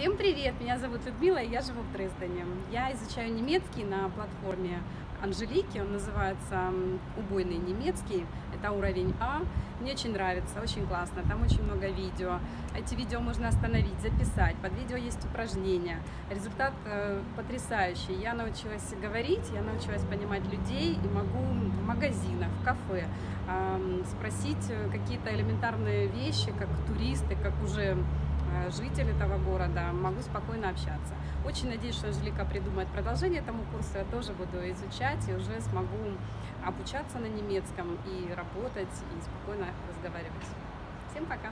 Всем привет! Меня зовут Людмила, и я живу в Дрездене. Я изучаю немецкий на платформе Анжелики, он называется «Убойный немецкий», это уровень А. Мне очень нравится, очень классно, там очень много видео. Эти видео можно остановить, записать, под видео есть упражнения. Результат э, потрясающий. Я научилась говорить, я научилась понимать людей и могу в магазинах, в кафе э, спросить какие-то элементарные вещи, как туристы, как уже житель этого города, могу спокойно общаться. Очень надеюсь, что Анжелика придумает продолжение этому курсу, я тоже буду изучать и уже смогу обучаться на немецком и работать, и спокойно разговаривать. Всем пока!